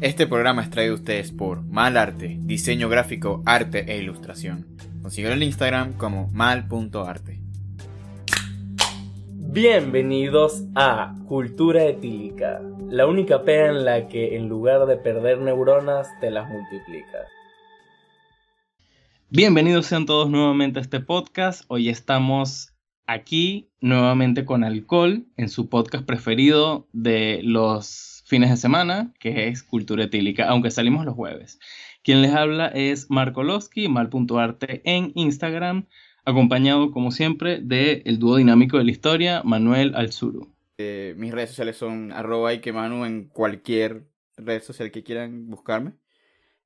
Este programa es traído a ustedes por Mal Arte, diseño gráfico, arte e ilustración. Consíguelo en Instagram como mal.arte. Bienvenidos a Cultura Etílica, la única pea en la que en lugar de perder neuronas te las multiplicas. Bienvenidos sean todos nuevamente a este podcast. Hoy estamos aquí nuevamente con alcohol en su podcast preferido de los fines de semana, que es Cultura Etílica, aunque salimos los jueves. Quien les habla es Marco Losky, mal.arte en Instagram acompañado como siempre de el dúo dinámico de la historia, Manuel Alzuru. Eh, mis redes sociales son arroba y que Manu en cualquier red social que quieran buscarme.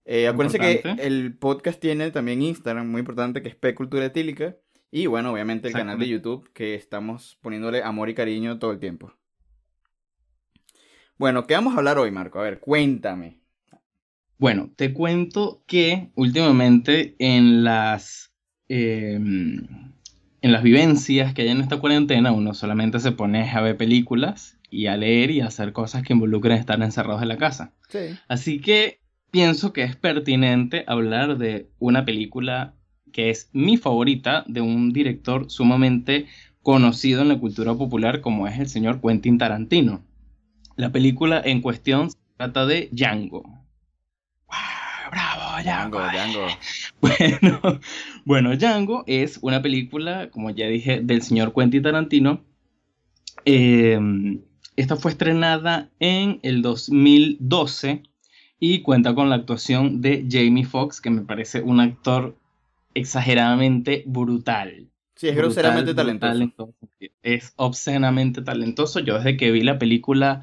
Eh, acuérdense que el podcast tiene también Instagram, muy importante, que es P Cultura Etílica. Y bueno, obviamente el canal de YouTube, que estamos poniéndole amor y cariño todo el tiempo. Bueno, ¿qué vamos a hablar hoy, Marco? A ver, cuéntame. Bueno, te cuento que últimamente en las Em, en las vivencias que hay en esta cuarentena, uno solamente se pone a ver películas y a leer y a hacer cosas que involucren estar encerrados en la casa. Así que pienso que es pertinente hablar de una película que es mi favorita de un director sumamente conocido en la cultura popular como es el señor Quentin Tarantino. La película en cuestión se trata de Django bravo, Django. Django, Bueno, bueno, Django es una película, como ya dije, del señor Quentin Tarantino. Em, esta fue estrenada en el 2012 y cuenta con la actuación de Jamie Foxx, que me parece un actor exageradamente brutal. Sí, es groseramente talentoso. Es obscenamente talentoso. Yo desde que vi la película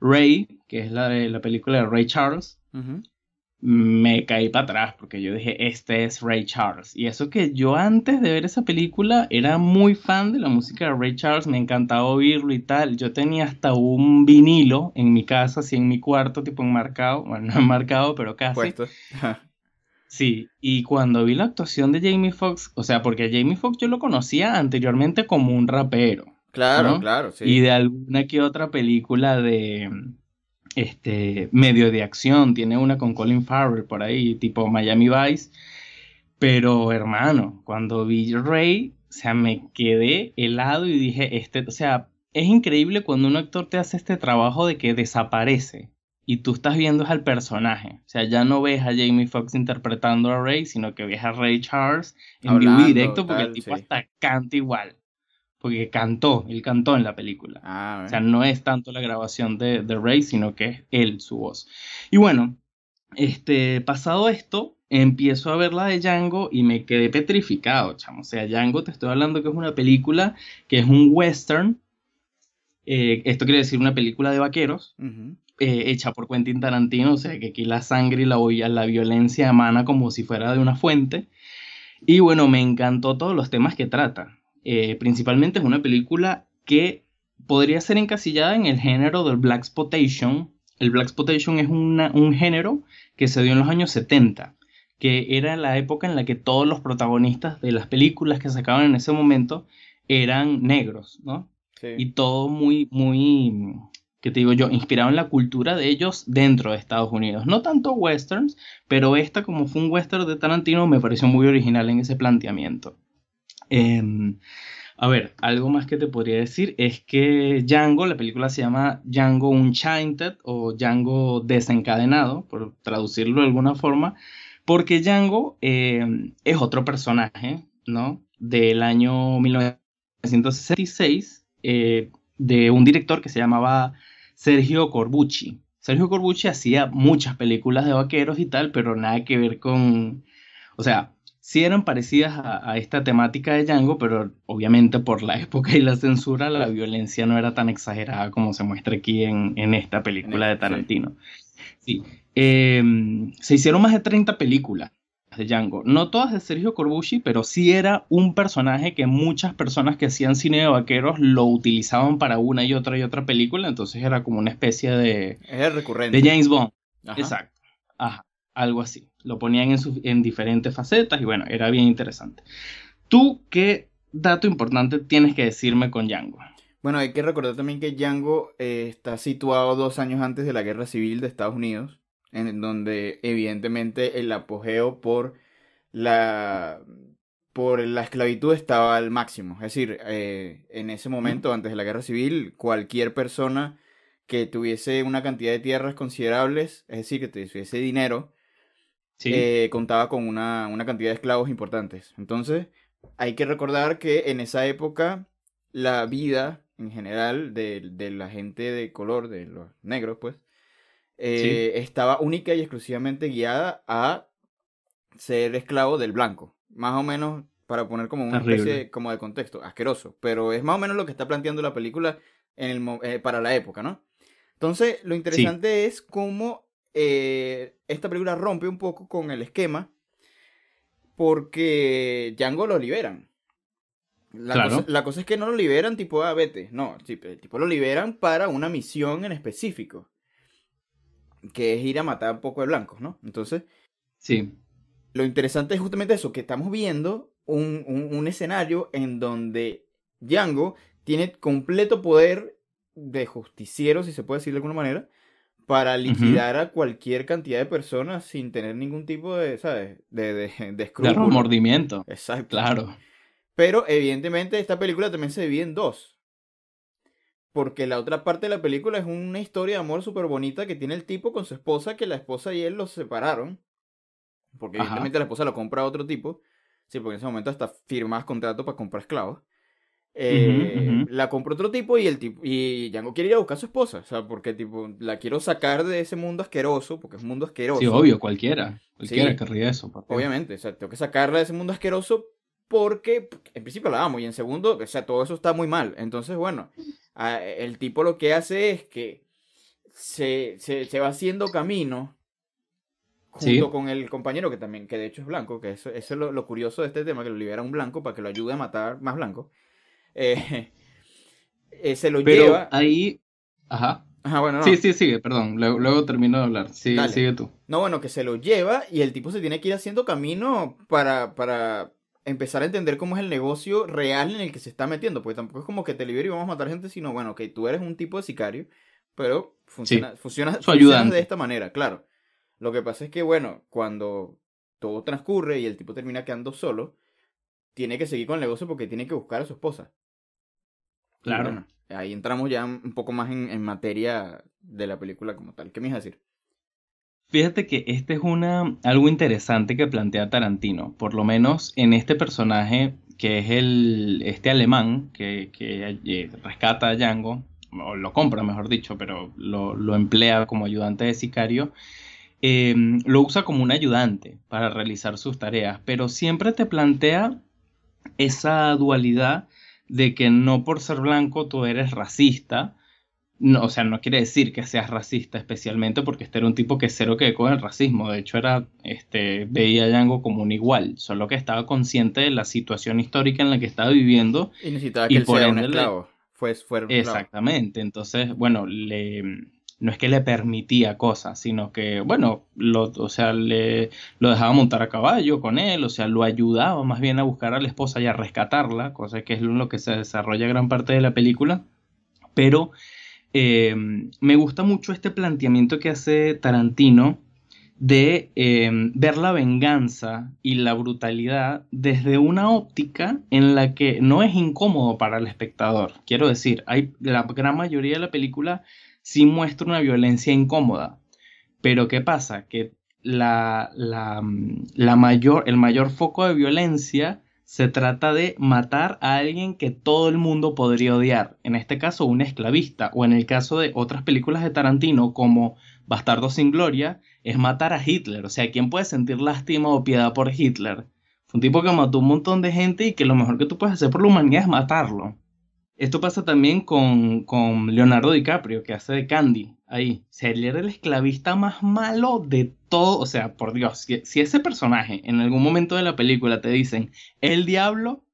Ray, que es la, de, la película de Ray Charles, me caí para atrás porque yo dije, este es Ray Charles. Y eso que yo antes de ver esa película era muy fan de la música de Ray Charles, me encantaba oírlo y tal. Yo tenía hasta un vinilo en mi casa, así en mi cuarto, tipo enmarcado, bueno, no enmarcado, pero casi. Sí, y cuando vi la actuación de Jamie Foxx, o sea, porque Jamie Foxx yo lo conocía anteriormente como un rapero. Claro, claro, sí. Y de alguna que otra película de este, medio de acción, tiene una con Colin Farrell por ahí, tipo Miami Vice, pero hermano, cuando vi Ray, o sea, me quedé helado y dije, este, o sea, es increíble cuando un actor te hace este trabajo de que desaparece y tú estás viendo al personaje, o sea, ya no ves a Jamie Foxx interpretando a Ray, sino que ves a Ray Charles en vivo directo porque el tipo hasta canta igual porque cantó, él cantó en la película. Ah, o sea, no es tanto la grabación de, de, Ray, sino que es él, su voz. Y bueno, este, pasado esto, empiezo a ver la de Django y me quedé petrificado, chamo. O sea, Django, te estoy hablando que es una película que es un western. Eh, esto quiere decir una película de vaqueros. Eh, hecha por Quentin Tarantino, o sea que aquí la sangre y la, la violencia emana como si fuera de una fuente. Y bueno, me encantó todos los temas que trata. Eh, principalmente es una película que podría ser encasillada en el género del Black Spotation. El Black Spotation es un género que se dio en los años 70, que era la época en la que todos los protagonistas de las películas que sacaban en ese momento eran negros, ¿no? Y todo muy, muy, ¿qué te digo yo? Inspirado en la cultura de ellos dentro de Estados Unidos. No tanto westerns, pero esta como fue un western de Tarantino me pareció muy original en ese planteamiento. Em, a ver, algo más que te podría decir es que Django, la película se llama Django Unchained o Django desencadenado, por traducirlo de alguna forma, porque Django em, es otro personaje, ¿no? Del año 1966, eh, de un director que se llamaba Sergio Corbucci. Sergio Corbucci hacía muchas películas de vaqueros y tal, pero nada que ver con, o sea, sí eran parecidas a, esta temática de Django, pero obviamente por la época y la censura la violencia no era tan exagerada como se muestra aquí en, esta película de Tarantino. Sí. Em, se hicieron más de 30 películas de Django, no todas de Sergio Corbucci, pero sí era un personaje que muchas personas que hacían cine de vaqueros lo utilizaban para una y otra y otra película, entonces era como una especie de... Es recurrente. De James Bond. Exacto. Ajá algo así. Lo ponían en, en diferentes facetas y bueno, era bien interesante. ¿Tú qué dato importante tienes que decirme con Django? Bueno, hay que recordar también que Django eh, está situado dos años antes de la Guerra Civil de Estados Unidos. En donde evidentemente el apogeo por la por la esclavitud estaba al máximo. Es decir, eh, en ese momento, antes de la guerra civil, cualquier persona que tuviese una cantidad de tierras considerables, es decir, que tuviese dinero, eh, contaba con una, una cantidad de esclavos importantes. Entonces, hay que recordar que en esa época la vida en general de, de la gente de color, de los negros, pues, eh, estaba única y exclusivamente guiada a ser esclavo del blanco. Más o menos, para poner como una especie como de contexto, asqueroso. Pero es más o menos lo que está planteando la película en el, eh, para la época, ¿no? Entonces, lo interesante es cómo eh, esta película rompe un poco con el esquema porque Django lo liberan. La, cosa, la cosa es que no lo liberan tipo, a ah, vete. No, tipo lo liberan para una misión en específico. Que es ir a matar un poco de blancos, ¿no? Entonces. Sí. Lo interesante es justamente eso, que estamos viendo un, un, escenario en donde Django tiene completo poder de justiciero, si se puede decir de alguna manera, para liquidar a cualquier cantidad de personas sin tener ningún tipo de, ¿sabes? De, de, de, de remordimiento. Exacto. Claro. Pero evidentemente esta película también se divide en dos. Porque la otra parte de la película es una historia de amor súper bonita que tiene el tipo con su esposa, que la esposa y él los separaron. Porque evidentemente la esposa lo compra a otro tipo. Sí, porque en ese momento hasta firmas contrato para comprar esclavos. Eh, la compró otro tipo y el tipo y Django quiere ir a buscar a su esposa, o sea, porque tipo la quiero sacar de ese mundo asqueroso, porque es un mundo asqueroso. Sí, obvio, cualquiera, cualquiera querría eso. Obviamente, o sea, tengo que sacarla de ese mundo asqueroso porque en principio la amo y en segundo, o sea, todo eso está muy mal. Entonces, bueno, el tipo lo que hace es que se, se, va haciendo camino junto con el compañero que también, que de hecho es blanco, que eso, es lo, curioso de este tema, que lo libera un blanco para que lo ayude a matar más blancos. Eh, eh, se lo Pero lleva... ahí... Ajá. Ajá, bueno, Sí, sí, sigue, perdón. Luego, termino de hablar. Sí, sigue tú. No, bueno, que se lo lleva y el tipo se tiene que ir haciendo camino para, para empezar a entender cómo es el negocio real en el que se está metiendo, porque tampoco es como que te libero y vamos a matar gente, sino bueno, que tú eres un tipo de sicario, pero funciona, funciona, de esta manera, claro. Lo que pasa es que, bueno, cuando todo transcurre y el tipo termina quedando solo, tiene que seguir con el negocio porque tiene que buscar a su esposa. Claro. ahí entramos ya un poco más en, en, materia de la película como tal. ¿Qué me ibas a decir? Fíjate que este es una, algo interesante que plantea Tarantino, por lo menos en este personaje que es el, este alemán que, eh, rescata a Django, o lo compra mejor dicho, pero lo, emplea como ayudante de sicario, eh, lo usa como un ayudante para realizar sus tareas, pero siempre te plantea esa dualidad de que no por ser blanco tú eres racista, no, o sea, no quiere decir que seas racista especialmente porque este era un tipo que cero que con el racismo. De hecho, era, este, veía a Django como un igual, solo que estaba consciente de la situación histórica en la que estaba viviendo. Y necesitaba que él fuera un esclavo. Fue, Exactamente. Entonces, bueno, le, no es que le permitía cosas, sino que, bueno, lo, o sea, le, lo dejaba montar a caballo con él, o sea, lo ayudaba más bien a buscar a la esposa y a rescatarla, cosa que es lo que se desarrolla gran parte de la película. Pero eh, me gusta mucho este planteamiento que hace Tarantino de eh, ver la venganza y la brutalidad desde una óptica en la que no es incómodo para el espectador. Quiero decir, hay, la gran mayoría de la película sí muestra una violencia incómoda. Pero ¿qué pasa? Que la, la, la mayor, el mayor foco de violencia se trata de matar a alguien que todo el mundo podría odiar, en este caso un esclavista, o en el caso de otras películas de Tarantino como Bastardo sin Gloria, es matar a Hitler, o sea, ¿quién puede sentir lástima o piedad por Hitler? Fue un tipo que mató un montón de gente y que lo mejor que tú puedes hacer por la humanidad es matarlo. Esto pasa también con, con Leonardo DiCaprio, que hace de Candy ahí. O sea, él era el esclavista más malo de todo. O sea, por Dios, si, ese personaje en algún momento de la película te dicen el diablo,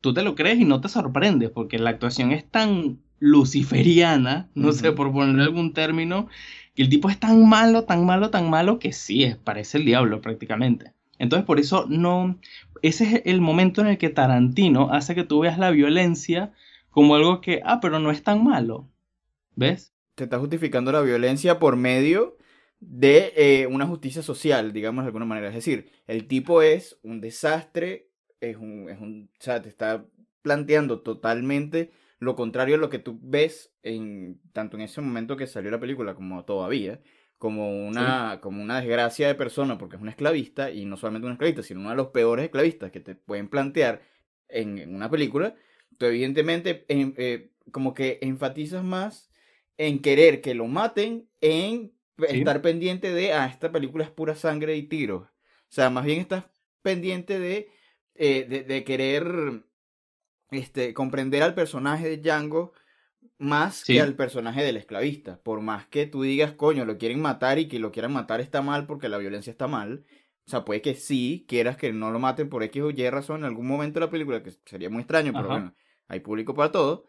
tú te lo crees y no te sorprendes, porque la actuación es tan luciferiana, no sé, por poner algún término, que el tipo es tan malo, tan malo, tan malo, que sí, es, parece el diablo prácticamente. Entonces, por eso no. Ese es el momento en el que Tarantino hace que tú veas la violencia como algo que, ah, pero no es tan malo. ¿Ves? Te está justificando la violencia por medio de eh, una justicia social, digamos de alguna manera. Es decir, el tipo es un desastre, es un, es un, o sea, te está planteando totalmente lo contrario a lo que tú ves en tanto en ese momento que salió la película como todavía, como una, como una desgracia de persona porque es una esclavista y no solamente una esclavista, sino uno de los peores esclavistas que te pueden plantear en, una película, tú evidentemente eh, como que enfatizas más en querer que lo maten, en estar pendiente de, ah, esta película es pura sangre y tiros. O sea, más bien estás pendiente de, eh, de, querer este, comprender al personaje de Django más que al personaje del esclavista. Por más que tú digas, coño, lo quieren matar y que lo quieran matar está mal porque la violencia está mal. O sea, puede que sí quieras que no lo maten por X o Y razón en algún momento de la película, que sería muy extraño, pero bueno, hay público para todo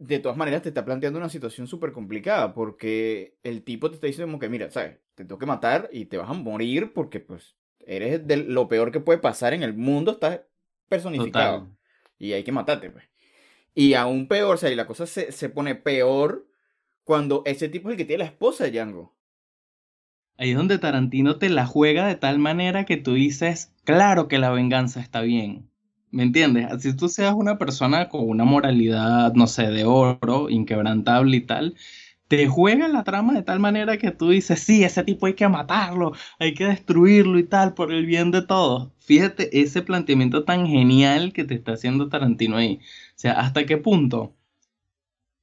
de todas maneras te está planteando una situación súper complicada porque el tipo te está diciendo como que, mira, ¿sabes? Te tengo que matar y te vas a morir porque pues eres de lo peor que puede pasar en el mundo, estás personificado. Y hay que matarte, pues. Y aún peor, o sea, y la cosa se, se pone peor cuando ese tipo es el que tiene la esposa de Django. Ahí es donde Tarantino te la juega de tal manera que tú dices, claro que la venganza está bien. ¿Me entiendes? Si tú seas una persona con una moralidad, no sé, de oro, inquebrantable y tal, te juega la trama de tal manera que tú dices, sí, ese tipo hay que matarlo, hay que destruirlo y tal, por el bien de todos. Fíjate ese planteamiento tan genial que te está haciendo Tarantino ahí. O sea, ¿hasta qué punto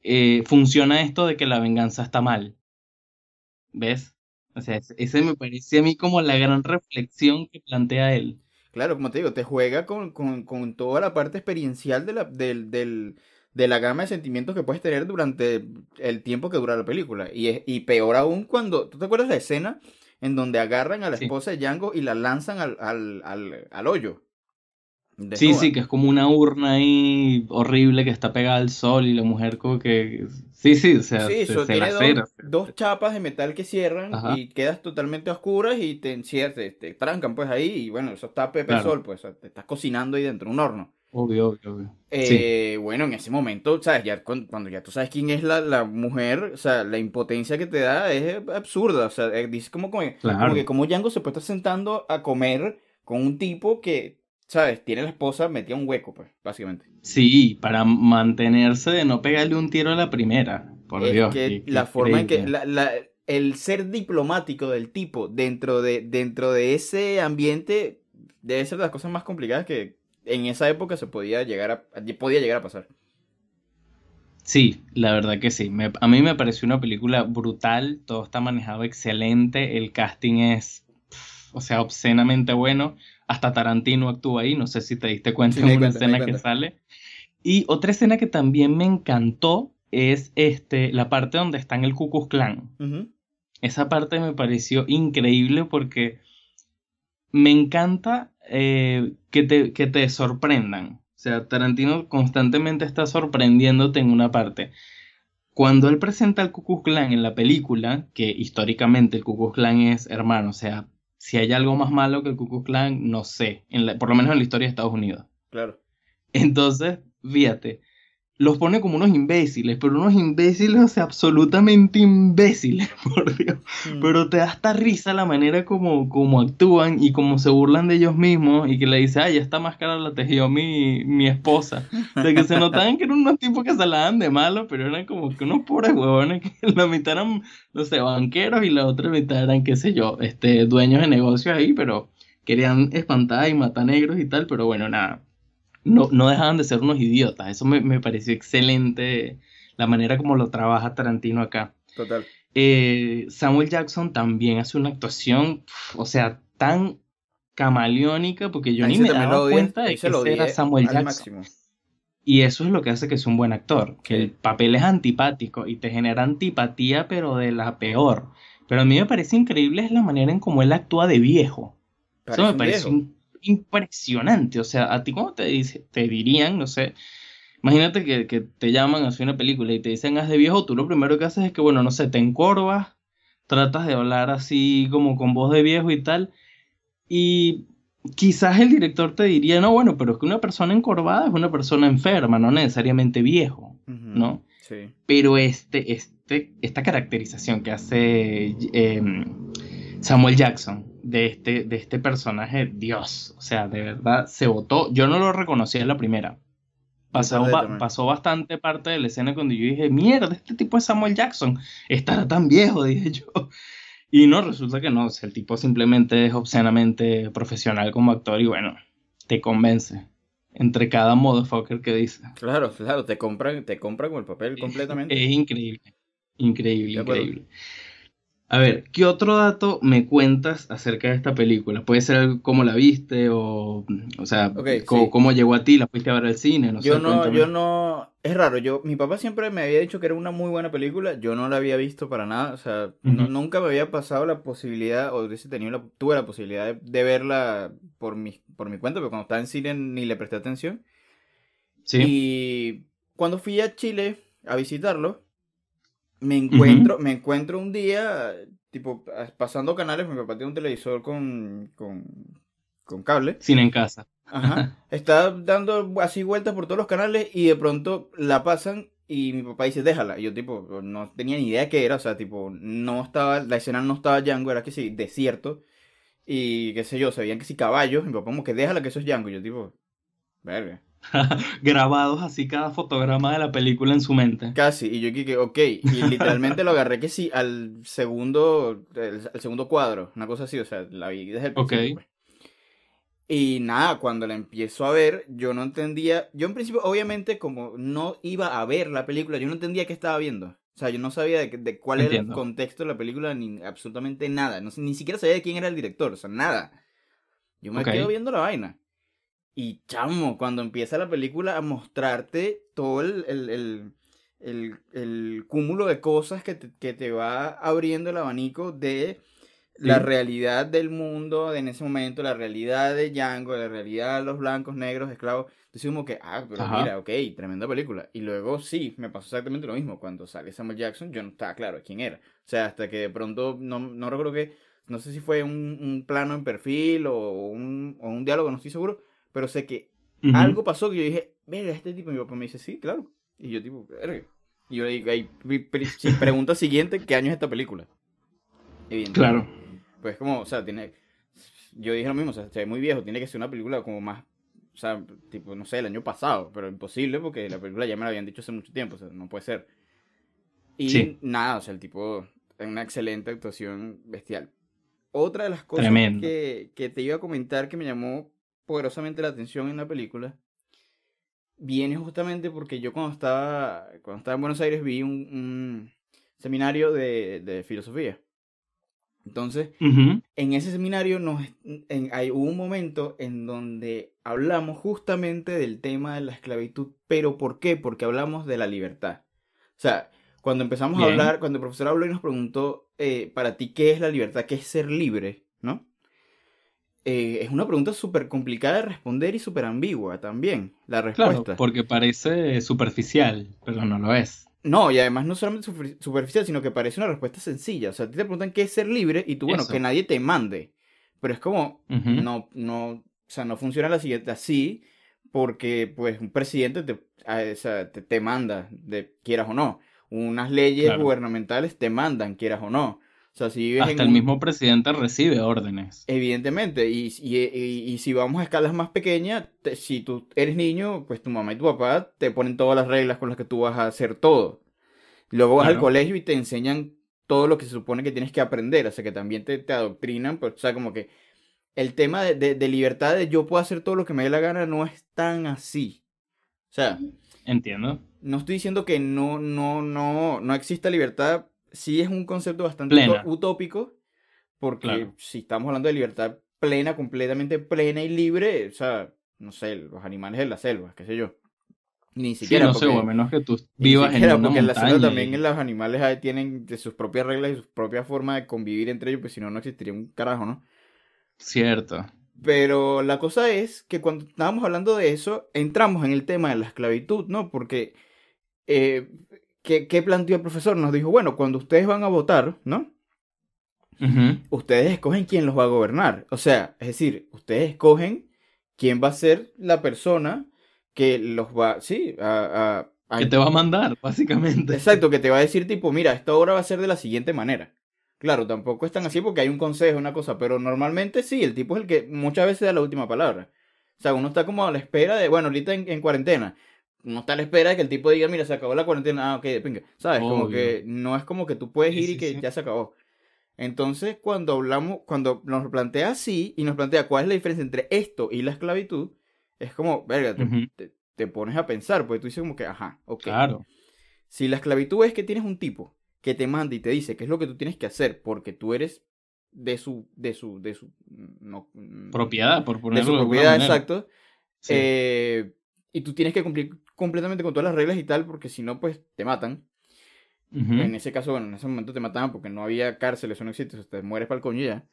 eh, funciona esto de que la venganza está mal? ¿Ves? O sea, ese me parece a mí como la gran reflexión que plantea él. Claro, como te digo, te juega con, toda la parte experiencial de la, del, de la gama de sentimientos que puedes tener durante el tiempo que dura la película. Y, es, y peor aún cuando, ¿tú te acuerdas la escena en donde agarran a la esposa de Django y la lanzan al, al, al, al hoyo? Sí, sí, que es como una urna ahí horrible que está pegada al sol y la mujer como que... Sí, sí, o sea, sí, se, tiene dos, chapas de metal que cierran y quedas totalmente oscuras y te encierras, te, trancan pues ahí y bueno, eso está Pepe Sol, pues te estás cocinando ahí dentro, un horno. Obvio, obvio, obvio. Eh, bueno, en ese momento, ¿sabes? Ya cuando, ya tú sabes quién es la, la, mujer, o sea, la impotencia que te da es absurda. O sea, eh, dice como, como, como que como Django se puede estar sentando a comer con un tipo que ¿sabes? Tiene la esposa metida un hueco, pues, básicamente. Sí, para mantenerse de no pegarle un tiro a la primera. Por Dios. Que la forma en que. La, el ser diplomático del tipo dentro de, dentro de ese ambiente debe ser de las cosas más complicadas que en esa época se podía llegar a, podía llegar a pasar. Sí, la verdad que sí. a mí me pareció una película brutal, todo está manejado excelente, el casting es, o sea, obscenamente bueno hasta Tarantino actúa ahí, no sé si te diste cuenta en una escena que sale. Y otra escena que también me encantó es este, la parte donde está en el Ku Klux Klan. Esa parte me pareció increíble porque me encanta eh, que, te, que te sorprendan. O sea, Tarantino constantemente está sorprendiéndote en una parte. Cuando él presenta al Ku Klux Klan en la película, que históricamente el Ku Klux Klan es hermano, o sea, si hay algo más malo que el Ku Klux Klan, no sé, en por lo menos en la historia de Estados Unidos. Claro. Entonces, fíjate, los pone como unos imbéciles, pero unos imbéciles, o sea, absolutamente imbéciles, por Dios. Mm. Pero te da hasta risa la manera como, como actúan y como se burlan de ellos mismos y que le dice, ay, esta máscara la tejió mi, mi esposa. O sea, que se notaban que eran unos tipos que se la dan de malo, pero eran como que unos pobres huevones que la mitad eran, no sé, banqueros y la otra mitad eran, qué sé yo, este, dueños de negocios ahí, pero querían espantar y matar negros y tal, pero bueno, nada no, no dejaban de ser unos idiotas. Eso me, pareció excelente la manera como lo trabaja Tarantino acá. Total. Eh, Samuel Jackson también hace una actuación, o sea, tan camaleónica, porque yo ni me daba cuenta de que era Samuel Jackson. Y eso es lo que hace que sea un buen actor, que el papel es antipático y te genera antipatía, pero de la peor. Pero a mí me parece increíble es la manera en cómo él actúa de viejo. eso me parece impresionante. O sea, a ti cómo te, dice, te dirían, no sé, imagínate que, que, te llaman a hacer una película y te dicen haz de viejo, tú lo primero que haces es que, bueno, no sé, te encorvas, tratas de hablar así como con voz de viejo y tal, y quizás el director te diría, no, bueno, pero es que una persona encorvada es una persona enferma, no necesariamente viejo, ¿no? Sí. Pero este, es este, esta caracterización que hace em, Samuel Jackson de este, de este personaje, Dios, o sea, de verdad se votó. Yo no lo reconocí en la primera. Pasó, pasó bastante parte de la escena cuando yo dije, mierda, este tipo es Samuel Jackson, estará tan viejo, dije yo. Y no, resulta que no, el tipo simplemente es obscenamente profesional como actor y bueno, te convence entre cada motherfucker que dice. Claro, claro, te compran, te compran con el papel completamente. Es increíble, increíble, increíble. A ver, ¿qué otro dato me cuentas acerca de esta película? Puede ser cómo la viste o, o sea, cómo, llegó a ti, la fuiste a ver al cine, no yo no, yo no, es raro, yo, mi papá siempre me había dicho que era una muy buena película, yo no la había visto para nada, o sea, nunca me había pasado la posibilidad, o hubiese tenido la, tuve la posibilidad de, verla por mi, por mi cuenta, pero cuando estaba en cine ni le presté atención. Sí. Y cuando fui a Chile a visitarlo, me encuentro, me encuentro un día, tipo, pasando canales, mi papá tiene un televisor con, con, con cable. Cine en casa. Ajá. Está dando así vueltas por todos los canales y de pronto la pasan y mi papá dice, déjala. Y yo, tipo, no tenía ni idea de qué era, o sea, tipo, no estaba, la escena no estaba Django, era que sí, desierto. Y qué sé yo, se veían que sí caballos. Mi papá como que déjala que eso es Django. Y yo, tipo, verga. grabados así cada fotograma de la película en su mente. Casi, y yo dije, ok, y literalmente lo agarré que sí al segundo, el, segundo cuadro, una cosa así, o sea, la vi desde el principio. Pues. Y nada, cuando la empiezo a ver, yo no entendía, yo en principio, obviamente, como no iba a ver la película, yo no entendía qué estaba viendo. O sea, yo no sabía de, cuál era el contexto de la película, ni absolutamente nada. No, ni siquiera sabía de quién era el director, o sea, nada. Yo me quedo viendo la vaina. Y chamo, cuando empieza la película a mostrarte todo el, cúmulo de cosas que te, va abriendo el abanico de la realidad del mundo en ese momento, la realidad de Django, la realidad de los blancos, negros, esclavos. Entonces como que, ah, pero mira, ok, tremenda película. Y luego sí, me pasó exactamente lo mismo. Cuando sale Samuel Jackson, yo no estaba claro quién era. O sea, hasta que de pronto, no, no recuerdo que, no sé si fue un, plano en perfil o un, o un diálogo, no estoy seguro pero sé que algo pasó que yo dije, mira, este tipo, mi papá me dice, sí, claro. Y yo tipo, verga. Y yo le digo, ahí, pregunta siguiente, ¿qué año es esta película? Claro. Pues como, o sea, tiene, yo dije lo mismo, o sea, es muy viejo, tiene que ser una película como más, o sea, tipo, no sé, el año pasado, pero imposible porque la película ya me la habían dicho hace mucho tiempo, o sea, no puede ser. Y nada, o sea, el tipo, una excelente actuación bestial. Otra de las cosas que, que, te iba a comentar que me llamó poderosamente la atención en la película viene justamente porque yo cuando estaba, cuando estaba en Buenos Aires vi un, seminario de, de, filosofía. Entonces, en ese seminario nos, hay, hubo un momento en donde hablamos justamente del tema de la esclavitud, pero ¿por qué? Porque hablamos de la libertad. O sea, cuando empezamos a hablar, cuando el profesor habló y nos preguntó, eh, para ti, ¿qué es la libertad? ¿Qué es ser libre? ¿No? Eh, es una pregunta súper complicada de responder y súper ambigua también, la respuesta. Claro, porque parece superficial, pero no lo es. No, y además no solamente superficial, sino que parece una respuesta sencilla. O sea, a ti te preguntan qué es ser libre y tú, bueno, que nadie te mande. Pero es como, no, no, o sea, no funciona la siguiente así, porque pues un presidente te, te, te, manda, de, quieras o no. Unas leyes gubernamentales te mandan, quieras o no. Hasta el mismo presidente recibe órdenes. Evidentemente, y, y, si vamos a escalas más pequeñas, si tú eres niño, pues tu mamá y tu papá te ponen todas las reglas con las que tú vas a hacer todo. Luego vas al colegio y te enseñan todo lo que se supone que tienes que aprender, o sea que también te, te adoctrinan, pues, o sea, como que el tema de, de, libertad de yo puedo hacer todo lo que me dé la gana no es tan así. O sea, entiendo. No estoy diciendo que no, no, no, no exista libertad sí es un concepto bastante utópico, porque si estamos hablando de libertad plena, completamente plena y libre, o sea, no sé, los animales de la selva, qué sé yo. Ni siquiera. no sé, o menos que tú vivas en una porque en la selva también los animales tienen de sus propias reglas y sus propias formas de convivir entre ellos, pues si no, no existiría un carajo, ¿no? Cierto. Pero la cosa es que cuando estábamos hablando de eso, entramos en el tema de la esclavitud, ¿no? Porque eh, ¿qué, planteó el profesor? Nos dijo, bueno, cuando ustedes van a votar, ¿no? Ustedes escogen quién los va a gobernar. O sea, es decir, ustedes escogen quién va a ser la persona que los va, sí, a, Que te va a mandar, básicamente. Exacto, que te va a decir tipo, mira, esta obra va a ser de la siguiente manera. Claro, tampoco es tan así porque hay un consejo, una cosa, pero normalmente sí, el tipo es el que muchas veces da la última palabra. O sea, uno está como a la espera de, bueno, ahorita en, cuarentena, uno está a la espera de que el tipo diga, mira, se acabó la cuarentena, ah, ok, venga, ¿sabes? Como que no es como que tú puedes ir y que ya se acabó. Entonces, cuando hablamos, cuando nos plantea así y nos plantea cuál es la diferencia entre esto y la esclavitud, es como, verga, te, te, pones a pensar, porque tú dices como que, ajá, ok. Claro. Si la esclavitud es que tienes un tipo que te manda y te dice qué es lo que tú tienes que hacer porque tú eres de su, de su, de su, no, propiedad, por ponerlo de su propiedad, exacto. Eh, y tú tienes que cumplir completamente con todas las reglas y tal, porque si no, pues te matan. En ese caso, bueno, en ese momento te mataban porque no había cárcel, eso no existe, te mueres para el coño ya.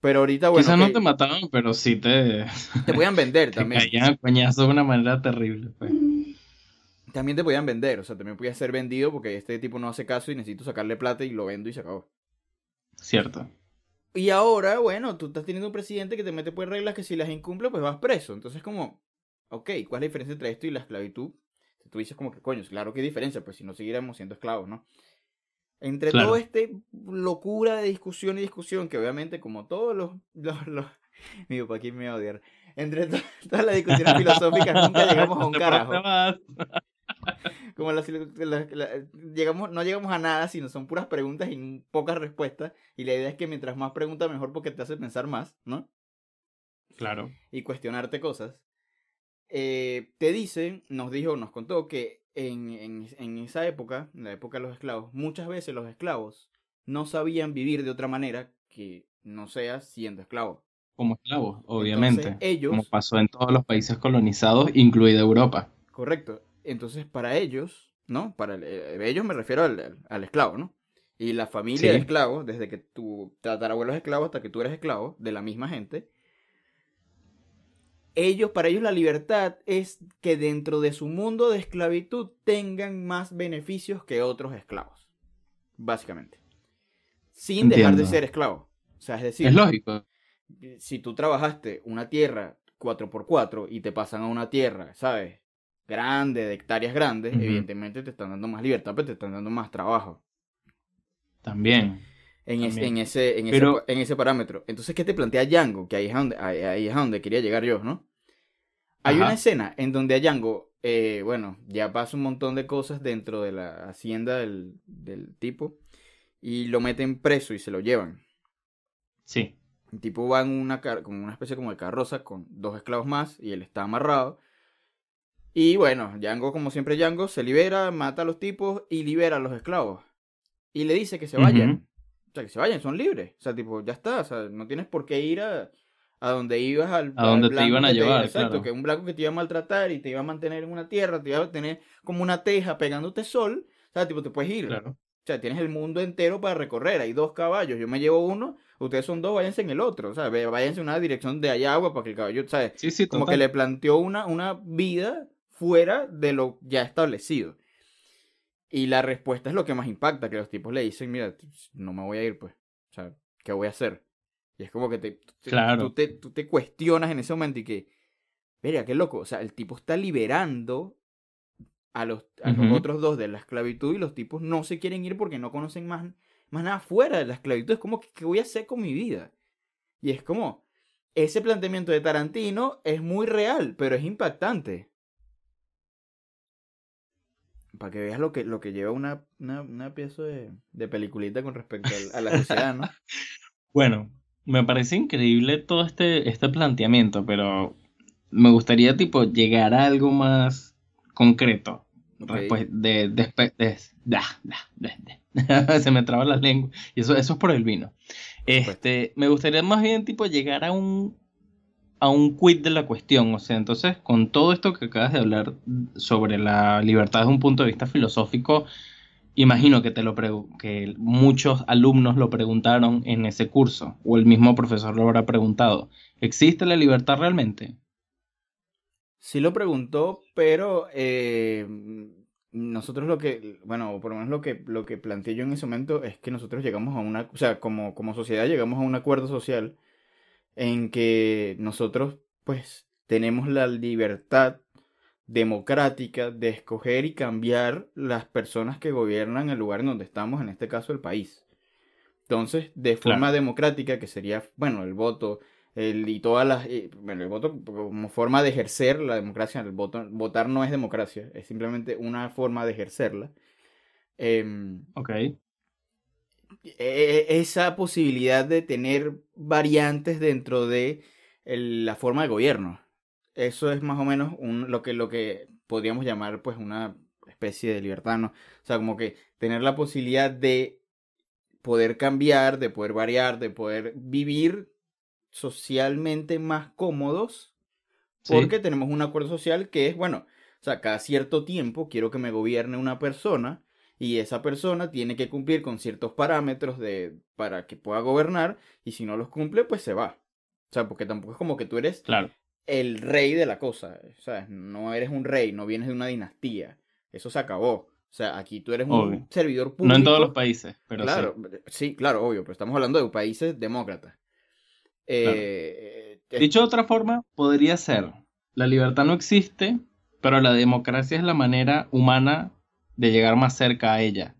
Pero ahorita, bueno. Quizás no te mataban, pero sí te. Te podían vender también. Te caían coñazo de una manera terrible, pues. También te podían vender, o sea, también podía ser vendido porque este tipo no hace caso y necesito sacarle plata y lo vendo y se acabó. Cierto. Y ahora, bueno, tú estás teniendo un presidente que te mete pues reglas que si las incumple, pues vas preso. Entonces, como, ok, ¿cuál es la diferencia entre esto y la esclavitud? Tú dices como que, coño, claro que diferencia, pues si no seguiremos siendo esclavos, ¿no? Entre todo este locura de discusión y discusión, que obviamente como todos los... los, los mi papá aquí me odiar. Entre todas las discusiones filosóficas nunca llegamos a un carajo. Como llegamos, no llegamos a nada, sino son puras preguntas y pocas respuestas. Y la idea es que mientras más preguntas, mejor porque te hace pensar más, ¿no? Claro. Y cuestionarte cosas. Eh, te dice, nos dijo, nos contó que en, en, en esa época, en la época de los esclavos, muchas veces los esclavos no sabían vivir de otra manera que no sea siendo esclavos. Como esclavos, obviamente. ellos, como pasó en todos los países colonizados, incluida Europa. Correcto. Entonces, para ellos, ¿no? Para eh, ellos me refiero al, al, esclavo, ¿no? Y la familia de esclavos, desde que tu tatarabuelo es esclavo hasta que tú eres esclavo, de la misma gente, ellos, para ellos la libertad es que dentro de su mundo de esclavitud tengan más beneficios que otros esclavos. Básicamente. Sin dejar de ser esclavo. O sea, es decir. Es lógico. Si tú trabajaste una tierra 4x4 y te pasan a una tierra, ¿sabes? Grande, de hectáreas grandes, evidentemente te están dando más libertad, pero te están dando más trabajo. También. En, en, ese, en, ese, en ese parámetro. Entonces, ¿qué te plantea Django? Que ahí es donde, ahí es donde quería llegar yo, ¿no? Hay una escena en donde a Django, eh, bueno, ya pasa un montón de cosas dentro de la hacienda del, del tipo y lo meten preso y se lo llevan. Sí. El tipo va en una, como una especie como de carroza con dos esclavos más y él está amarrado. Y bueno, Django, como siempre Django, se libera, mata a los tipos y libera a los esclavos. Y le dice que se vayan. O sea, que se vayan, son libres. O sea, tipo, ya está. O sea, no tienes por qué ir a, a donde ibas al, a donde te iban a llevar. exacto, que un blanco que te iba a maltratar y te iba a mantener en una tierra, te iba a tener como una teja pegándote sol, o sea, tipo, te puedes ir. Claro. O sea, tienes el mundo entero para recorrer. Hay dos caballos, yo me llevo uno, ustedes son dos, váyanse en el otro. O sea, váyanse en una dirección de allá agua para que el caballo, ¿sabes? Sí, sí, como que le planteó una, una vida fuera de lo ya establecido. Y la respuesta es lo que más impacta, que los tipos le dicen, mira, no me voy a ir, pues. O sea, ¿qué voy a hacer? Y es como que te, tú, te, tú te cuestionas en ese momento y que, mira, qué loco. O sea, el tipo está liberando a los, a los otros dos de la esclavitud y los tipos no se quieren ir porque no conocen más, más nada fuera de la esclavitud. Es como, ¿qué voy a hacer con mi vida? Y es como, ese planteamiento de Tarantino es muy real, pero es impactante. Para que veas lo que, lo que lleva una, una, pieza de, de peliculita con respecto a, a la sociedad, ¿no? bueno, me parece increíble todo este, este planteamiento, pero me gustaría tipo llegar a algo más concreto. Después de, se me traba la lengua. Y eso, eso es por el vino. Este, me gustaría más bien tipo llegar a un a un quid de la cuestión. O sea, entonces, con todo esto que acabas de hablar sobre la libertad desde un punto de vista filosófico, Imagino que, te lo que muchos alumnos lo preguntaron en ese curso, o el mismo profesor lo habrá preguntado. ¿Existe la libertad realmente? Sí lo preguntó, pero eh, nosotros lo que, bueno, por lo menos lo que, lo que planteé yo en ese momento es que nosotros llegamos a una, o sea, como, como sociedad llegamos a un acuerdo social en que nosotros, pues, tenemos la libertad democrática de escoger y cambiar las personas que gobiernan el lugar en donde estamos, en este caso el país. Entonces, de forma democrática, que sería, bueno, el voto, el, y todas las, bueno, el voto como forma de ejercer la democracia, el voto, votar no es democracia, es simplemente una forma de ejercerla. Em, ok. E, e, esa posibilidad de tener variantes dentro de la forma de gobierno. Eso es más o menos un, lo, que, lo que podríamos llamar pues una especie de libertad, ¿no? O sea, como que tener la posibilidad de poder cambiar, de poder variar, de poder vivir socialmente más cómodos, porque tenemos un acuerdo social que es, bueno, o sea, cada cierto tiempo quiero que me gobierne una persona y esa persona tiene que cumplir con ciertos parámetros de, para que pueda gobernar y si no los cumple, pues se va. O sea, porque tampoco es como que tú eres claro. El rey de la cosa. O sea, no eres un rey, no vienes de una dinastía. Eso se acabó. O sea, aquí tú eres un servidor público. No en todos los países, pero claro, sí. claro, obvio, pero estamos hablando de países demócratas. Eh, Dicho de otra forma, podría ser, la libertad no existe, pero la democracia es la manera humana de llegar más cerca a ella.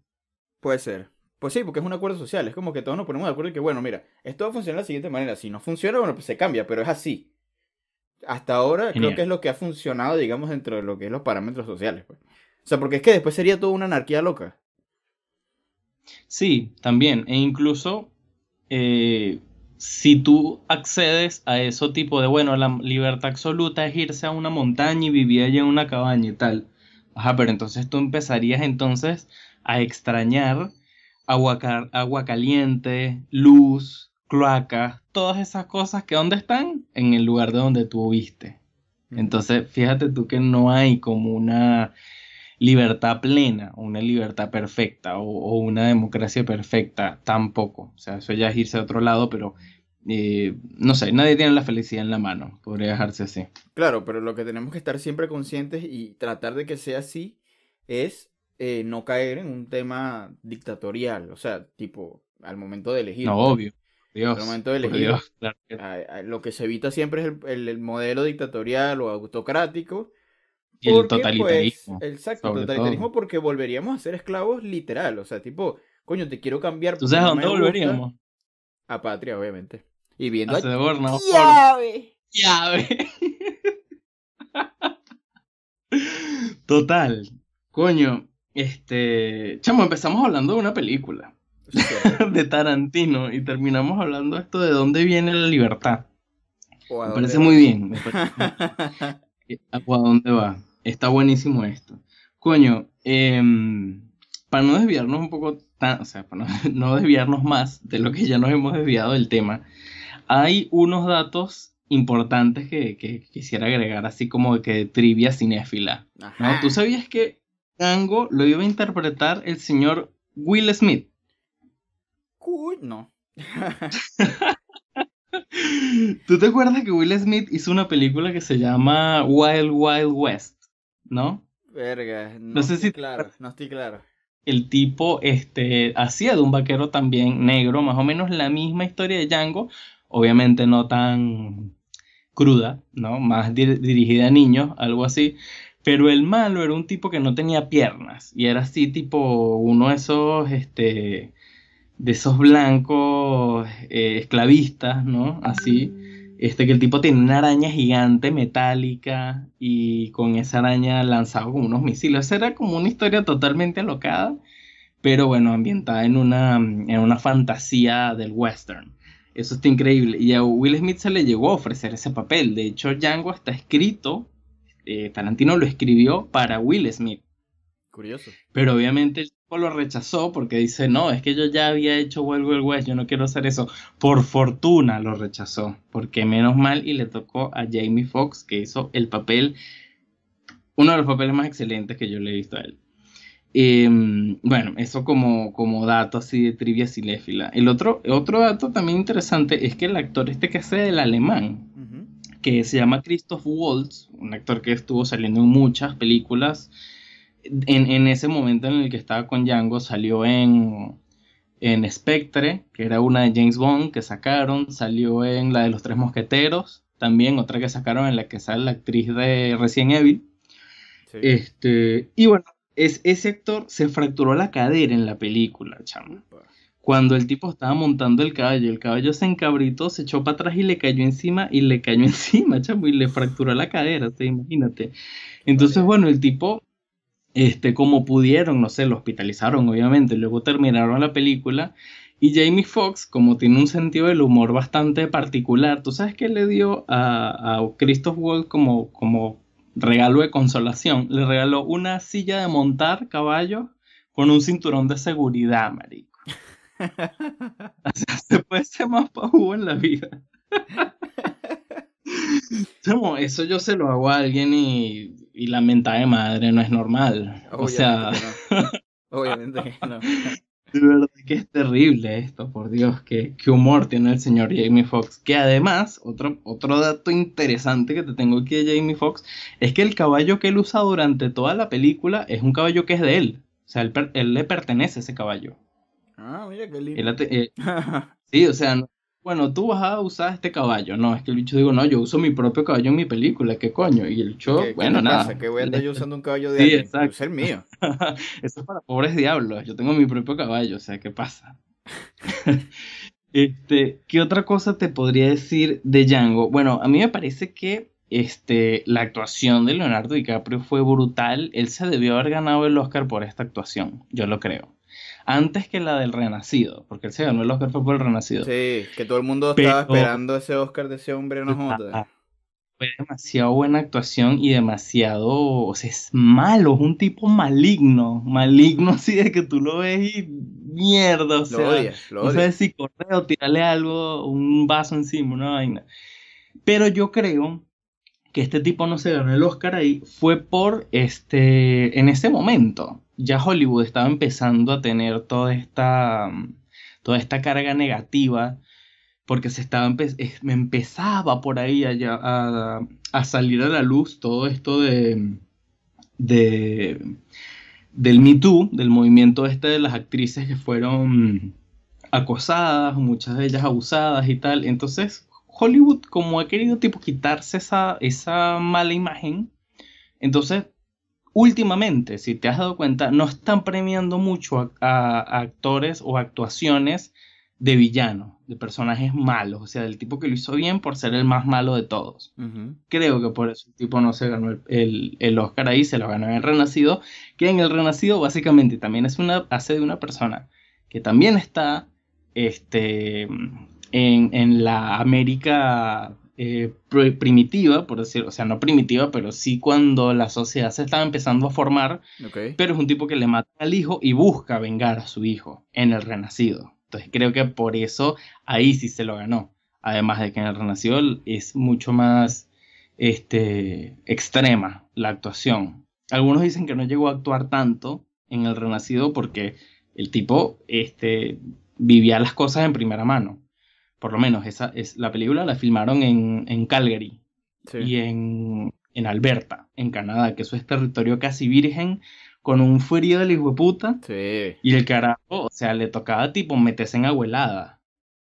Puede ser. Pues sí, porque es un acuerdo social. Es como que todos nos ponemos de acuerdo y que, bueno, mira, esto va a funcionar de la siguiente manera. Si no funciona, bueno, pues se cambia, pero es así. Hasta ahora creo que es lo que ha funcionado, digamos, dentro de lo que es los parámetros sociales. Pues. O sea, porque es que después sería toda una anarquía loca. Sí, también. E incluso eh, si tú accedes a eso tipo de, bueno, la libertad absoluta es irse a una montaña y vivir allá en una cabaña y tal. Ajá, pero entonces tú empezarías entonces a extrañar agua, agua caliente, luz, cloacas, todas esas cosas que ¿dónde están? En el lugar de donde tú viste. Entonces, fíjate tú que no hay como una libertad plena, una libertad perfecta o, una democracia perfecta, tampoco. O sea, eso ya es irse a otro lado, pero eh, no sé, nadie tiene la felicidad en la mano, podría dejarse así. Claro, pero lo que tenemos que estar siempre conscientes y tratar de que sea así es eh, no caer en un tema dictatorial, o sea, tipo, al momento de elegir. No, obvio. Dios, al momento de elegir, lo que se evita siempre es el modelo dictatorial o autocrático y el pues, totalitarismo. exacto, el totalitarismo porque volveríamos a ser esclavos literal. O sea, tipo, coño, te quiero cambiar. ¿Tú sabes a dónde volveríamos? A patria, obviamente. Y viendo a... a... ¡Llave! ¡Llave! Total. Coño, este... Chamo, empezamos hablando de una película. de Tarantino y terminamos hablando esto de dónde viene la libertad. Me parece muy bien. Me parece... ¿A dónde va? Está buenísimo esto. Coño, em, para no desviarnos un poco, tan, o sea, para no, desviarnos más de lo que ya nos hemos desviado del tema, hay unos datos importantes que, quisiera agregar, así como que de trivia cinéfila. ¿no? ¿Tú sabías que Tango lo iba a interpretar el señor Will Smith? Uy, no. ¿Tú te acuerdas que Will Smith hizo una película que se llama Wild Wild West? ¿No? Verga, no, sé si claro, no estoy claro. El tipo este, hacía de un vaquero también negro, más o menos la misma historia de Django, obviamente no tan cruda, ¿no? Más dirigida a niños, algo así. Pero el malo era un tipo que no tenía piernas y era así tipo uno de esos, este, de esos blancos eh, esclavistas, ¿no? Así, este que el tipo tiene una araña gigante metálica y con esa araña lanzaba como unos misiles. Era como una historia totalmente alocada, pero bueno, ambientada en una, en una fantasía del western. Eso está increíble. Y a Will Smith se le llegó a ofrecer ese papel. De hecho, Django está escrito, eh, Tarantino lo escribió para Will Smith. Curioso. Pero obviamente lo rechazó porque dice, no, es que yo ya había hecho Vuelvo el West, yo no quiero hacer eso. Por fortuna lo rechazó, porque menos mal y le tocó a Jamie Foxx que hizo el papel, uno de los papeles más excelentes que yo le he visto a él. Em, bueno, eso como, como dato así de trivia cinéfila. El otro, otro dato también interesante es que el actor este que hace el alemán, que se llama Christoph Waltz, un actor que estuvo saliendo en muchas películas, en, ese momento en el que estaba con Django salió en, en Spectre, que era una de James Bond que sacaron, salió en la de los Tres Mosqueteros, también otra que sacaron en la que sale la actriz de Resident Evil. Este, y bueno, es, ese actor se fracturó la cadera en la película, chamo. Cuando el tipo estaba montando el caballo, el caballo se encabritó, se echó para atrás y le cayó encima, y le cayó encima, chamo, y le fracturó la cadera, ¿te imagínate. Entonces, bueno, el tipo, este, como pudieron, no sé, lo hospitalizaron, obviamente, luego terminaron la película, y Jamie Foxx, como tiene un sentido del humor bastante particular, ¿tú sabes qué le dio a, a Christoph Waltz como, como regalo de consolación? Le regaló una silla de montar caballo con un cinturón de seguridad, marico. o sea, se puede ser más pajú en la vida. eso yo se lo hago a alguien y, y la mentada de madre no es normal. o sea. Obviamente que no. De verdad que es terrible esto, por Dios, qué, qué humor tiene el señor Jamie Foxx. Que además, otro, otro dato interesante que te tengo aquí de Jamie Foxx es que el caballo que él usa durante toda la película es un caballo que es de él. O sea, él, él le pertenece a ese caballo. Ah, mira qué lindo. Eh, sí, o sea, bueno, tú vas a usar este caballo. No, es que el bicho digo, no, yo uso mi propio caballo en mi película, ¿qué coño? Y el bicho, bueno, nada. Pasa? Que voy a yo usando un caballo de sí, exacto. Es el mío. Eso es para pobres diablos. Yo tengo mi propio caballo, o sea, ¿qué pasa? este, ¿qué otra cosa te podría decir de Django? Bueno, a mí me parece que este, la actuación de Leonardo DiCaprio fue brutal. Él se debió haber ganado el Oscar por esta actuación, yo lo creo antes que la del Renacido, porque él se ganó el Oscar fue por el Renacido. Sí, que todo el mundo estaba esperando ese Oscar de ese hombre, no. Fue demasiado buena actuación y demasiado, o sea, es malo, es un tipo maligno, maligno así de que tú lo ves y mierda, o sea, lo odias, lo no sé si correr o tirarle algo, un vaso encima, una vaina. Pero yo creo que este tipo no se ganó el Oscar ahí fue por este, en ese momento, ya Hollywood estaba empezando a tener toda esta, toda esta carga negativa, porque se estaba empezaba por ahí a, a, salir a la luz todo esto de, de del Me Too, del movimiento este de las actrices que fueron acosadas, muchas de ellas abusadas y tal. Entonces, Hollywood, como ha querido tipo quitarse esa, esa mala imagen, entonces últimamente, si te has dado cuenta, no están premiando mucho a, actores o actuaciones de villanos, de personajes malos, o sea, del tipo que lo hizo bien por ser el más malo de todos. Creo que por eso el tipo no se ganó el, el, Oscar ahí, se lo ganó en el Renacido, que en el Renacido básicamente también es una, hace de una persona que también está este, en, en la América eh, primitiva, por decirlo, o sea, no primitiva, pero sí cuando la sociedad se estaba empezando a formar, pero es un tipo que le mata al hijo y busca vengar a su hijo en el renacido. Entonces creo que por eso ahí sí se lo ganó. Además de que en el renacido es mucho más este, extrema la actuación. Algunos dicen que no llegó a actuar tanto en el renacido porque el tipo este, vivía las cosas en primera mano por lo menos esa es la película la filmaron en, Calgary y en, Alberta, en Canadá, que eso es territorio casi virgen, con un frío del hijo de puta. Y el carajo, o sea, le tocaba tipo meterse en abuelada.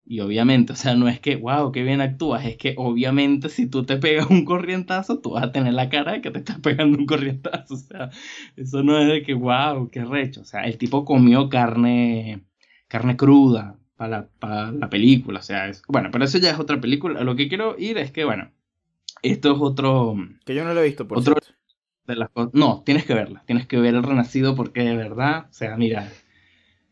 Y obviamente, o sea, no es que, wow, qué bien actúas, es que obviamente si tú te pegas un corrientazo, tú vas a tener la cara de que te estás pegando un corrientazo. O sea, eso no es de que, wow, qué recho. O sea, el tipo comió carne, carne cruda, para la, película. O sea, es, bueno, pero eso ya es otra película. Lo que quiero ir es que, bueno, esto es otro. Que yo no lo he visto, por otro de las No, tienes que verla. Tienes que ver El Renacido porque de verdad, o sea, mira,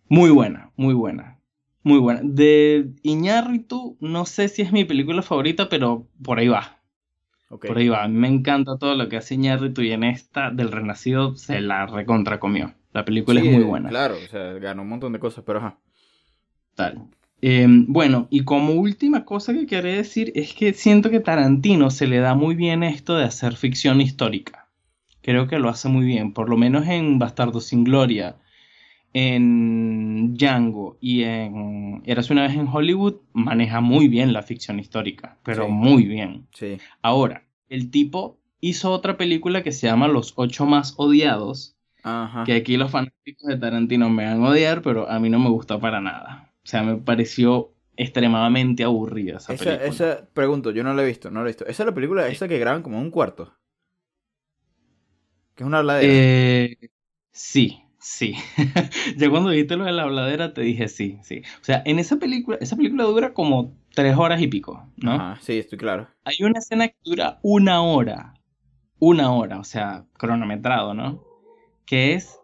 muy buena, muy buena. Muy buena. De Iñárritu, no sé si es mi película favorita, pero por ahí va. Por ahí va. Me encanta todo lo que hace Iñárritu y en esta del Renacido se la recontra comió. La película es muy buena. Claro, o sea, ganó un montón de cosas, pero ajá. Tal. Em, bueno, y como última cosa que quería decir es que siento que Tarantino se le da muy bien esto de hacer ficción histórica. Creo que lo hace muy bien, por lo menos en Bastardo sin Gloria, en Django y en Eras una vez en Hollywood, maneja muy bien la ficción histórica, pero muy bien. Sí. Ahora, el tipo hizo otra película que se llama Los ocho más odiados, que aquí los fanáticos de Tarantino me van a odiar, pero a mí no me gustó para nada. O sea, me pareció extremadamente aburrida esa, película. Esa, pregunto, yo no la he visto, no la he visto. ¿Esa es la película esa que graban como un cuarto? Que es una habladera. Eh, sí, sí. ya cuando viste lo de la habladera te dije sí, sí. O sea, en esa película, esa película dura como tres horas y pico, ¿no? Ajá, sí, estoy claro. Hay una escena que dura una hora. Una hora, o sea, cronometrado, ¿no? Que es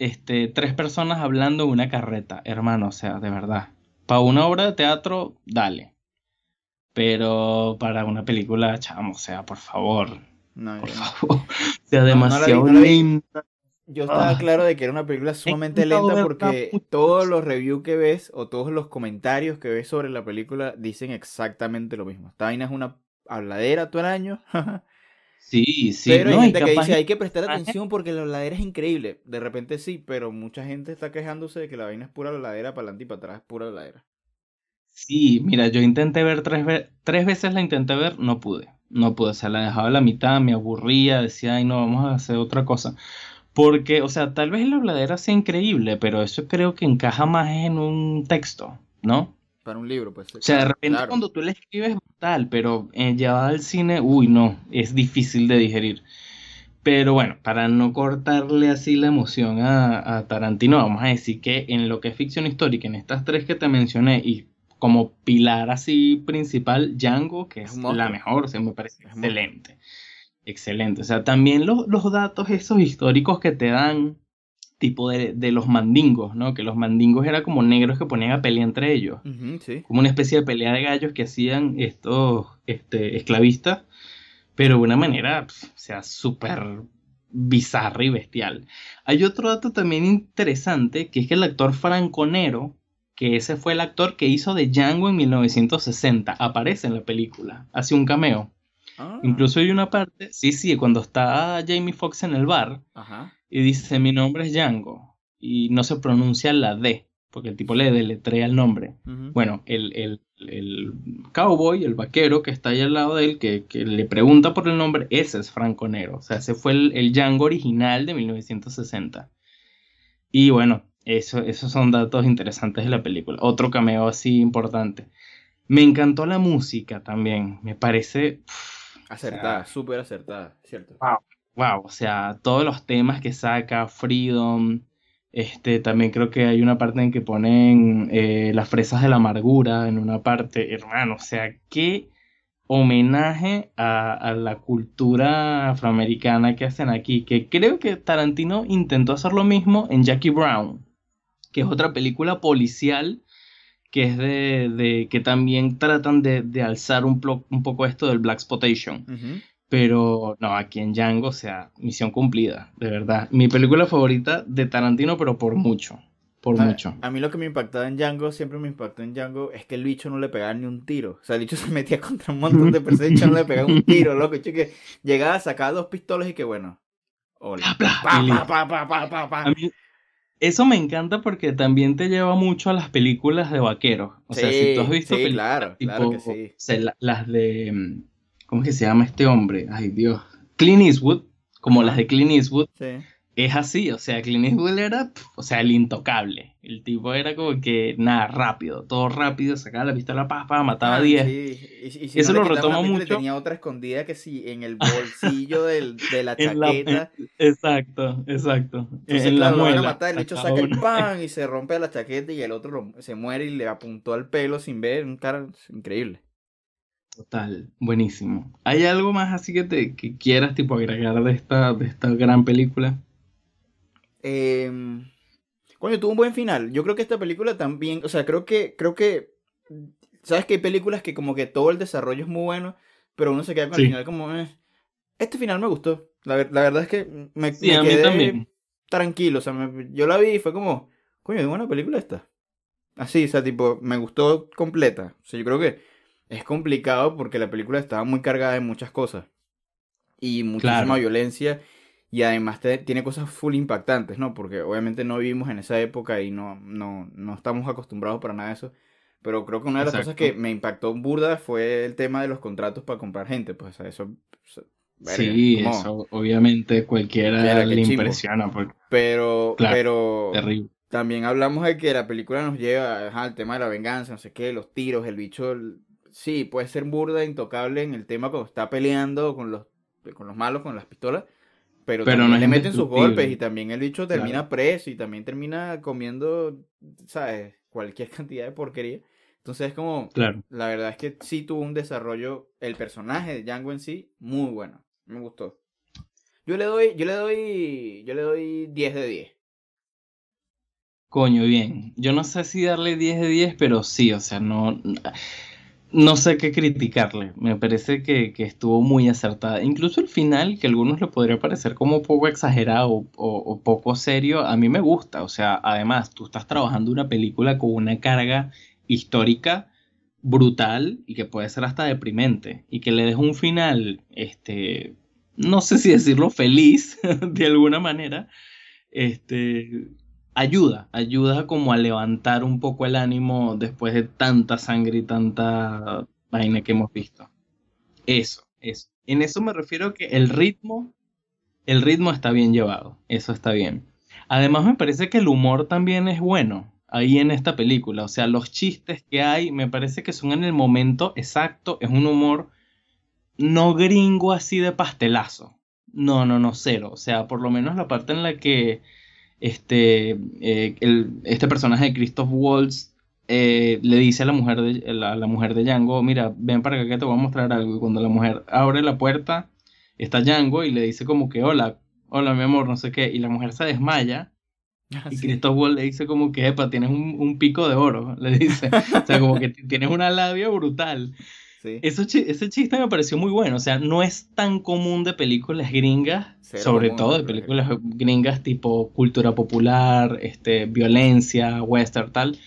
este, tres personas hablando en una carreta, hermano, o sea, de verdad. Para una obra de teatro, dale. Pero para una película, chamo, o sea, por favor. No, por favor. O sea, demasiado lenta. Yo estaba ah. claro de que era una película sumamente lenta porque todos los reviews que ves o todos los comentarios que ves sobre la película dicen exactamente lo mismo. Esta vaina es una habladera todo el año. sí, sí. Pero hay gente que dice, hay que prestar atención porque la habladera es increíble. De repente sí, pero mucha gente está quejándose de que la vaina es pura habladera para adelante y para atrás, pura habladera. Sí, mira, yo intenté ver tres, tres veces la intenté ver, no pude. No pude, o sea, la dejaba a la mitad, me aburría, decía, ay, no, vamos a hacer otra cosa. Porque, o sea, tal vez la habladera sea increíble, pero eso creo que encaja más en un texto, ¿no? Para un libro, pues. O sea, de repente cuando tú le escribes tal, pero eh, llevada al cine, uy, no, es difícil de digerir. Pero bueno, para no cortarle así la emoción a, a, Tarantino, vamos a decir que en lo que es ficción histórica, en estas tres que te mencioné, y como pilar así principal, Django, que es, la mejor, o sea, me parece excelente. Excelente. O sea, también los, datos esos históricos que te dan, tipo de, los mandingos, ¿no? Que los mandingos eran como negros que ponían a pelear entre ellos. Como una especie de pelea de gallos que hacían estos este, esclavistas, pero de una manera, o sea, súper bizarra y bestial. Hay otro dato también interesante, que es que el actor franconero que ese fue el actor que hizo de Django en 1960. Aparece en la película, hace un cameo. Ah. Incluso hay una parte, sí, sí, cuando está Jamie Foxx en el bar y dice, mi nombre es Django, y no se pronuncia la D, porque el tipo le deletrea el nombre. Bueno, el, cowboy, el vaquero que está ahí al lado de él, que, le pregunta por el nombre, ese es Franco Nero. O sea, ese fue el, el Django original de 1960. Y bueno, eso, esos son datos interesantes de la película. Otro cameo así importante. Me encantó la música también. Me parece. acertada, súper acertada, ¿cierto? Wow, wow. O sea, todos los temas que saca, Freedom. Este, también creo que hay una parte en que ponen eh, las fresas de la amargura en una parte, hermano. O sea, qué homenaje a, la cultura afroamericana que hacen aquí. Que creo que Tarantino intentó hacer lo mismo en Jackie Brown que es otra película policial que es de, que también tratan de, alzar un, un, poco esto del Black Spotation. Pero no, aquí en Django, o sea, misión cumplida, de verdad. Mi película favorita de Tarantino, pero por mucho. Por mucho. A mí lo que me impactaba en Django, siempre me impactó en Django, es que el bicho no le pegaba ni un tiro. O sea, el bicho se metía contra un montón de personas y no le pegaba un tiro, loco. Hecho que llegaba, sacaba dos pistolas y que bueno. Hola. Pa, pa, pa, a mí, eso me encanta porque también te lleva mucho a las películas de vaqueros. O sea, si tú has visto sí, claro, claro que sí. las de. ¿Cómo es que se llama este hombre? Ay, Dios. Clint Eastwood, como las de Clint Eastwood. Sí es así, o sea, Clint Eastwood era, o sea, el intocable. El tipo era como que, nada, rápido, todo rápido, sacaba la pistola, pa, mataba a 10. Y, si Eso lo retoma mucho. Tenía otra escondida que sí, en el bolsillo del, de la chaqueta. exacto, exacto. Entonces, en la muela, van a matar, el hecho saca el pan y se rompe la chaqueta y el otro se muere y le apuntó al pelo sin ver, un cara increíble. Total, buenísimo. ¿Hay algo más así que te que quieras tipo agregar de esta, de esta gran película? Eh, coño, tuvo un buen final. Yo creo que esta película también, o sea, creo que, creo que, sabes que hay películas que como que todo el desarrollo es muy bueno, pero uno se queda con el final como, eh, este final me gustó. La, verdad es que me, quedé tranquilo, o sea, yo la vi y fue como, coño, es buena película esta. Así, o sea, tipo, me gustó completa. O sea, yo creo que es complicado porque la película estaba muy cargada de muchas cosas. Y muchísima violencia y además tiene cosas full impactantes, ¿no? Porque obviamente no vivimos en esa época y no, no, no estamos acostumbrados para nada a eso. Pero creo que una de las cosas que me impactó burda fue el tema de los contratos para comprar gente. Pues eso... sí, eso obviamente cualquiera le impresiona. Pero, pero también hablamos de que la película nos lleva al tema de la venganza, no sé qué, los tiros, el bicho... sí, puede ser burda, intocable en el tema cuando está peleando con los, con los malos, con las pistolas pero, no le meten sus golpes y también el bicho termina preso y también termina comiendo, ¿sabes? Cualquier cantidad de porquería. Entonces es como, claro. la verdad es que sí tuvo un desarrollo, el personaje de Django en sí, muy bueno. Me gustó. Yo le doy, yo le doy, yo le doy 10 de 10. Coño, bien. Yo no sé si darle 10 de 10, pero sí, o sea, no, no sé qué criticarle. Me parece que, estuvo muy acertada. Incluso el final, que a algunos le podría parecer como poco exagerado o, poco serio, a mí me gusta. O sea, además, tú estás trabajando una película con una carga histórica brutal y que puede ser hasta deprimente. Y que le des un final, este, no sé si decirlo feliz, de alguna manera, este, ayuda, ayuda como a levantar un poco el ánimo después de tanta sangre y tanta vaina que hemos visto. Eso, eso. En eso me refiero que el ritmo, el ritmo está bien llevado, eso está bien. Además me parece que el humor también es bueno ahí en esta película, o sea, los chistes que hay me parece que son en el momento exacto, es un humor no gringo así de pastelazo. No, no, no, cero. O sea, por lo menos la parte en la que este, eh, este personaje de Christoph Waltz eh, le dice a la mujer de la, mujer de Django, mira, ven para acá que te voy a mostrar algo. Y cuando la mujer abre la puerta, está Django y le dice como que hola, hola mi amor, no sé qué, y la mujer se desmaya. Ah, y Christoph Waltz le dice como que, epa, tienes un, un, pico de oro, le dice. o sea, como que tienes una labia brutal. Eso, ese chiste me pareció muy bueno, o sea, no es tan común de películas gringas, sobre todo de películas gringas tipo cultura popular, este, violencia, western, tal,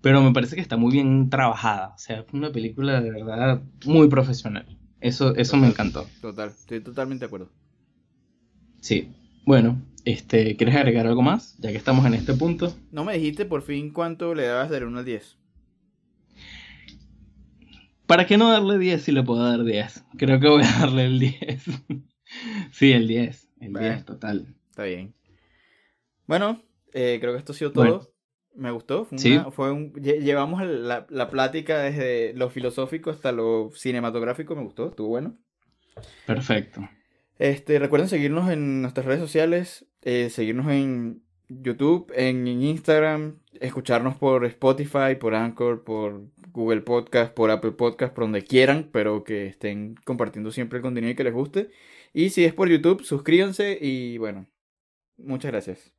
pero me parece que está muy bien trabajada, o sea, es una película de verdad muy profesional. Eso, eso me encantó. Total, estoy totalmente de acuerdo. Sí, bueno, este, ¿quieres agregar algo más? Ya que estamos en este punto. No me dijiste por fin cuánto le dabas del 1 al 10. ¿Para qué no darle 10 si le puedo dar 10? Creo que voy a darle el 10. sí, el 10. El 10, total. Está bien. Bueno, eh, creo que esto ha sido todo. Me gustó. Fue, un, llevamos la, la, plática desde lo filosófico hasta lo cinematográfico. Me gustó, estuvo bueno. Perfecto. Este, recuerden seguirnos en nuestras redes sociales, eh, seguirnos en YouTube, en Instagram, escucharnos por Spotify, por Anchor, por Google Podcast, por Apple Podcast, por donde quieran, pero que estén compartiendo siempre el contenido y que les guste. Y si es por YouTube, suscríbanse y bueno, muchas gracias.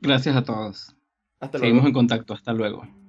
Gracias a todos. Hasta luego. Seguimos en contacto, hasta luego.